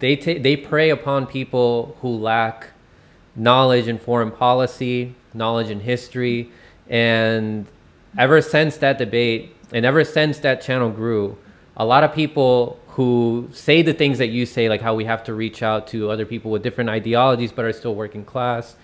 they they prey upon people who lack knowledge in foreign policy, knowledge in history, and ever since that debate and ever since that channel grew, a lot of people who say the things that you say, like how we have to reach out to other people with different ideologies but are still working class,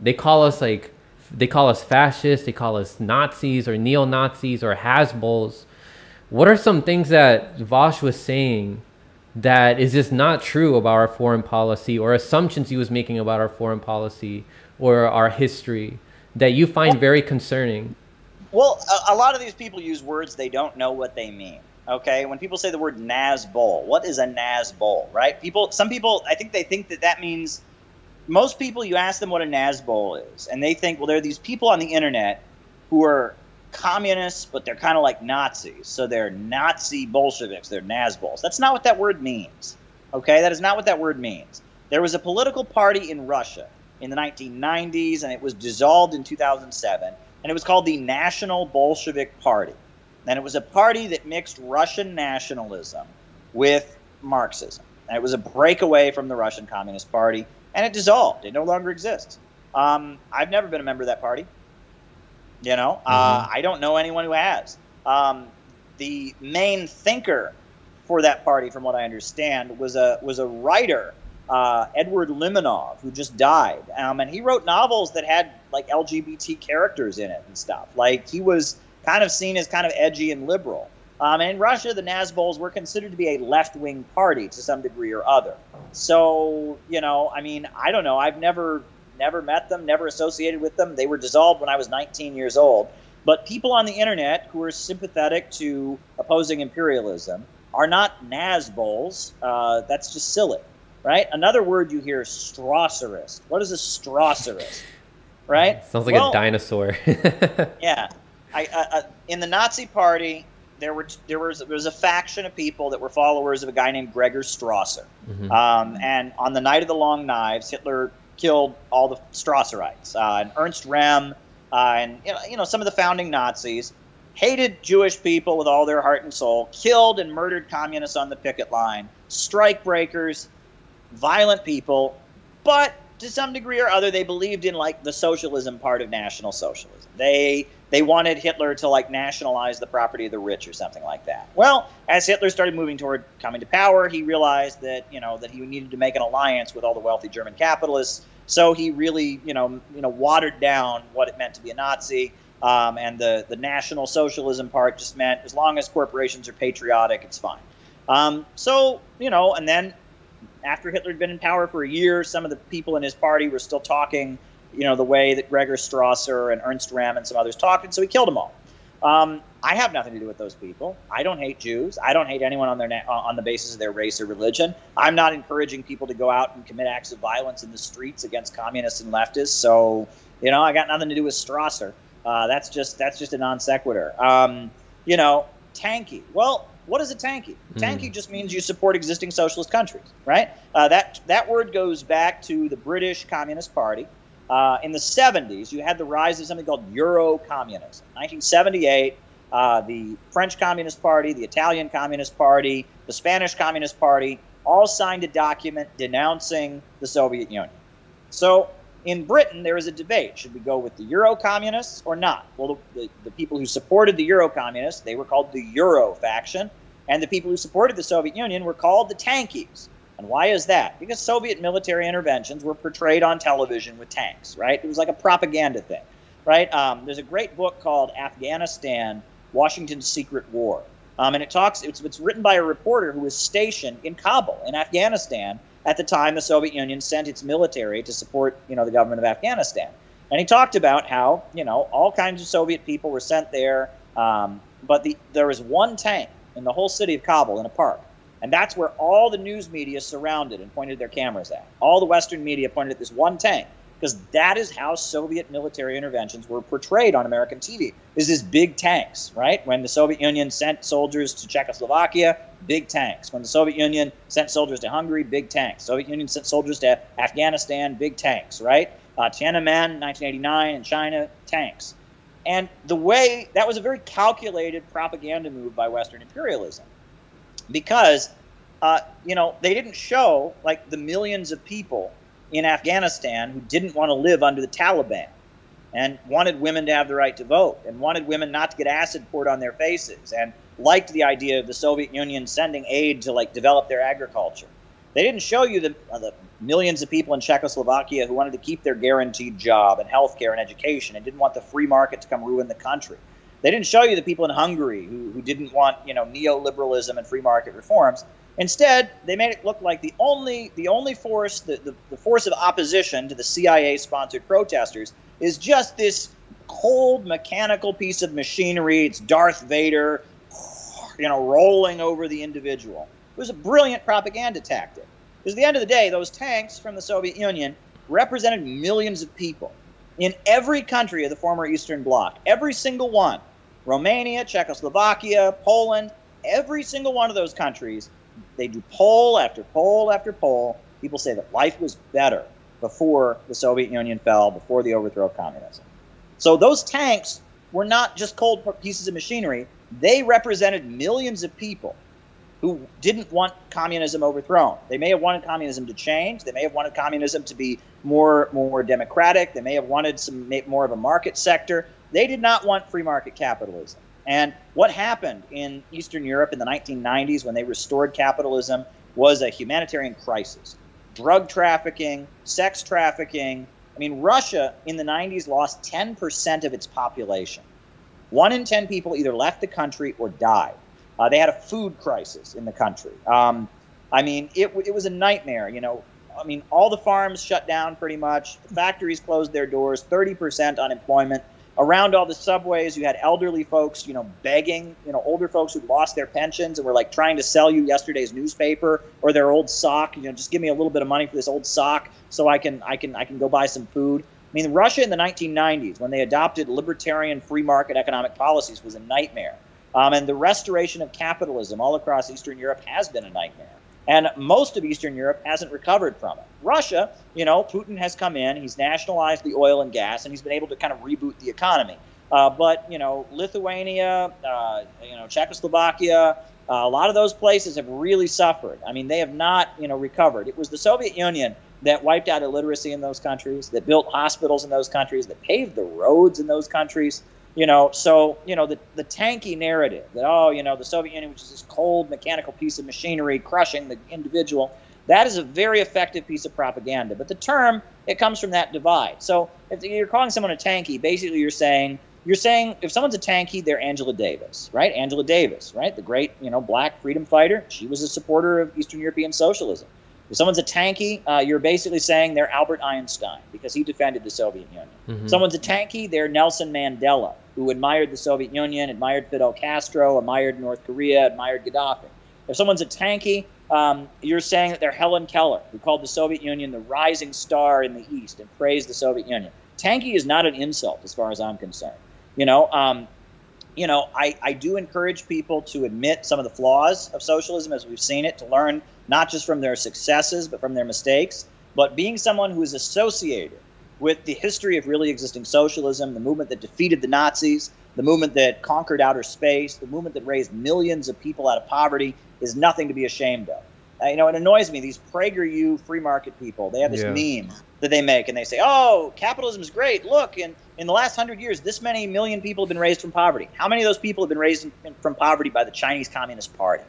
they call us like they call us fascists, they call us Nazis or neo Nazis or Nazbols. What are some things that Vaush was saying that is just not true about our foreign policy or assumptions he was making about our foreign policy or our history that you find very concerning? Well, a, a, lot of these people use words they don't know what they mean. Okay, when people say the word Nazbol, what is a Nazbol, right? People, some people, I think they think that that means. Most people, you ask them what a Nazbol is, and they think, well, there are these people on the internet who are communists, but they're kind of like Nazis. So they're Nazi Bolsheviks. They're Nazbols. That's not what that word means. Okay, that is not what that word means. There was a political party in Russia in the 1990s, and it was dissolved in 2007, and it was called the National Bolshevik Party. And it was a party that mixed Russian nationalism with Marxism. And it was a breakaway from the Russian Communist Party, and it dissolved. It no longer exists. Um, I've never been a member of that party. You know, uh, mm-hmm. uh, I don't know anyone who has. Um, the main thinker for that party, from what I understand, was a was a writer, uh, Edward Limonov, who just died. Um, and he wrote novels that had like LGBT characters in it and stuff. Like he was kind of seen as kind of edgy and liberal. Um, and in Russia, the Nazbols were considered to be a left wing party to some degree or other. So, you know, I mean, I don't know. I've never never met them, never associated with them. They were dissolved when I was 19 years old. But people on the internet who are sympathetic to opposing imperialism are not Nazbols. Uh, that's just silly, right? Another word you hear, is Strasserist. What is a Strasserist? Right? Sounds like well, a dinosaur. yeah. I, uh, uh, in the Nazi Party, there were there was there was a faction of people that were followers of a guy named Gregor Strasser. Mm-hmm. Um, and on the night of the Long Knives, Hitler killed all the Strasserites. Uh, and Ernst Röhm uh, and you know, you know some of the founding Nazis hated Jewish people with all their heart and soul, killed and murdered communists on the picket line, strike breakers, violent people, but to some degree or other, they believed in like the socialism part of National Socialism. They they wanted Hitler to like nationalize the property of the rich or something like that. Well, as Hitler started moving toward coming to power, he realized that you know that he needed to make an alliance with all the wealthy German capitalists. So he really you know you know watered down what it meant to be a Nazi. Um, and the the National Socialism part just meant as long as corporations are patriotic, it's fine. Um, so you know, and then after Hitler had been in power for a year, some of the people in his party were still talking you know, the way that Gregor Strasser and Ernst Röhm and some others talked, and so he killed them all. Um, I have nothing to do with those people. I don't hate Jews. I don't hate anyone on their na- on the basis of their race or religion. I'm not encouraging people to go out and commit acts of violence in the streets against communists and leftists. So, you know, I got nothing to do with Strasser. Uh, that's just that's just a non sequitur. Um, you know, tankie. Well, what is a tankie? Mm. Tankie just means you support existing socialist countries, right? Uh, that that word goes back to the British Communist Party. Uh, in the 70s, you had the rise of something called Euro communism. 1978, uh, the French Communist Party, the Italian Communist Party, the Spanish Communist Party all signed a document denouncing the Soviet Union. So in Britain, there is a debate. Should we go with the Euro communists or not? Well, the, the, the people who supported the Euro communists, they were called the Euro faction. And the people who supported the Soviet Union were called the Tankies. And why is that? Because Soviet military interventions were portrayed on television with tanks, right? It was like a propaganda thing, right? Um, there's a great book called Afghanistan Washington's Secret War. Um, and it talks, it's, it's written by a reporter who was stationed in Kabul, in Afghanistan, at the time the Soviet Union sent its military to support, you know, the government of Afghanistan. And he talked about how, you know, all kinds of Soviet people were sent there, um, but the, there was one tank in the whole city of Kabul in a park and that's where all the news media surrounded and pointed their cameras at. All the Western media pointed at this one tank because that is how Soviet military interventions were portrayed on American TV. Is this big tanks, right? When the Soviet Union sent soldiers to Czechoslovakia, big tanks. When the Soviet Union sent soldiers to Hungary, big tanks. Soviet Union sent soldiers to Afghanistan, big tanks, right? Uh, Tiananmen, 1989, in China, tanks. And the way that was a very calculated propaganda move by Western imperialism because uh, you know, they didn't show like the millions of people in Afghanistan who didn't want to live under the Taliban and wanted women to have the right to vote and wanted women not to get acid poured on their faces and liked the idea of the Soviet Union sending aid to like develop their agriculture. They didn't show you the, uh, the millions of people in Czechoslovakia who wanted to keep their guaranteed job and health care and education and didn't want the free market to come ruin the country. They didn't show you the people in Hungary who, who didn't want, you know, neoliberalism and free market reforms. Instead, they made it look like the only the only force, the, the, the force of opposition to the CIA-sponsored protesters is just this cold mechanical piece of machinery. It's Darth Vader, you know, rolling over the individual. It was a brilliant propaganda tactic. Because at the end of the day, those tanks from the Soviet Union represented millions of people in every country of the former Eastern Bloc. Every single one. Romania, Czechoslovakia, Poland, every single one of those countries, they do poll after poll after poll. People say that life was better before the Soviet Union fell, before the overthrow of communism. So those tanks were not just cold pieces of machinery, they represented millions of people who didn't want communism overthrown. They may have wanted communism to change. They may have wanted communism to be more more democratic. They may have wanted some more of a market sector. They did not want free market capitalism. And what happened in Eastern Europe in the 1990s when they restored capitalism was a humanitarian crisis. Drug trafficking, sex trafficking. I mean, Russia in the 90s lost 10% of its population. One in 10 people either left the country or died. Uh, they had a food crisis in the country. Um, I mean, it, it was a nightmare. You know, I mean, all the farms shut down pretty much. The factories closed their doors. Thirty percent unemployment. Around all the subways, you had elderly folks, you know, begging. You know, older folks who'd lost their pensions and were like trying to sell you yesterday's newspaper or their old sock. You know, just give me a little bit of money for this old sock so I can I can I can go buy some food. I mean, Russia in the 1990s, when they adopted libertarian free market economic policies, was a nightmare. Um, and the restoration of capitalism all across Eastern Europe has been a nightmare. And most of Eastern Europe hasn't recovered from it. Russia, you know, Putin has come in, he's nationalized the oil and gas, and he's been able to kind of reboot the economy. Uh, but, you know, Lithuania, uh, you know, Czechoslovakia, uh, a lot of those places have really suffered. I mean, they have not, you know, recovered. It was the Soviet Union that wiped out illiteracy in those countries, that built hospitals in those countries, that paved the roads in those countries. You know, so you know the the tankie narrative that oh, you know, the Soviet Union, which is this cold mechanical piece of machinery crushing the individual, that is a very effective piece of propaganda. But the term it comes from that divide. So if you're calling someone a tankie, basically you're saying you're saying if someone's a tankie, they're Angela Davis, right? Angela Davis, right? The great, you know, black freedom fighter. She was a supporter of Eastern European socialism. If someone's a tankie, uh, you're basically saying they're Albert Einstein because he defended the Soviet Union. Mm-hmm. Someone's a tankie, they're Nelson Mandela, who admired the Soviet Union, admired Fidel Castro, admired North Korea, admired Gaddafi. If someone's a tankie, um, you're saying that they're Helen Keller, who called the Soviet Union the rising star in the East and praised the Soviet Union. Tankie is not an insult, as far as I'm concerned. You know, um, you know, I, I do encourage people to admit some of the flaws of socialism as we've seen it, to learn not just from their successes, but from their mistakes. But being someone who is associated with the history of really existing socialism, the movement that defeated the Nazis, the movement that conquered outer space, the movement that raised millions of people out of poverty, is nothing to be ashamed of. Uh, you know, it annoys me. These PragerU free market people, they have this yeah. meme that they make, and they say, "Oh, capitalism is great. Look, in in the last hundred years, this many million people have been raised from poverty. How many of those people have been raised in, from poverty by the Chinese Communist Party?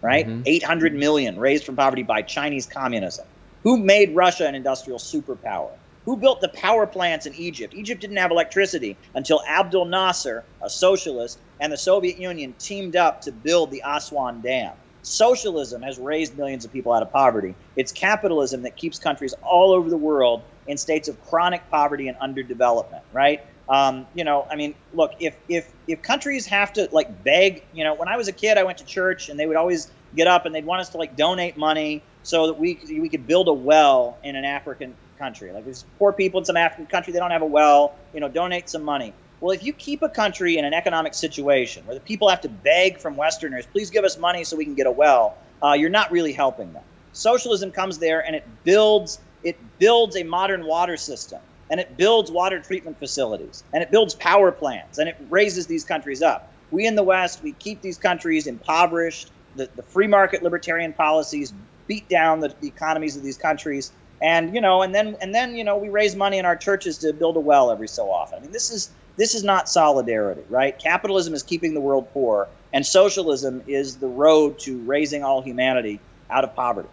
Right, mm-hmm. 800 million raised from poverty by Chinese communism. Who made Russia an industrial superpower? Who built the power plants in Egypt? Egypt didn't have electricity until Abdel Nasser, a socialist, and the Soviet Union teamed up to build the Aswan Dam. Socialism has raised millions of people out of poverty. It's capitalism that keeps countries all over the world in states of chronic poverty and underdevelopment, right? Um, you know, I mean, look, if if if countries have to like beg, you know, when I was a kid, I went to church and they would always get up and they'd want us to like donate money so that we we could build a well in an African country. Like there's poor people in some African country, they don't have a well, you know, donate some money. Well, if you keep a country in an economic situation where the people have to beg from Westerners, please give us money so we can get a well, uh, you're not really helping them. Socialism comes there and it builds it builds a modern water system and it builds water treatment facilities and it builds power plants and it raises these countries up. We in the West, we keep these countries impoverished, the, the free market libertarian policies beat down the, the economies of these countries and you know and then and then you know we raise money in our churches to build a well every so often. I mean this is this is not solidarity right? Capitalism is keeping the world poor and socialism is the road to raising all humanity out of poverty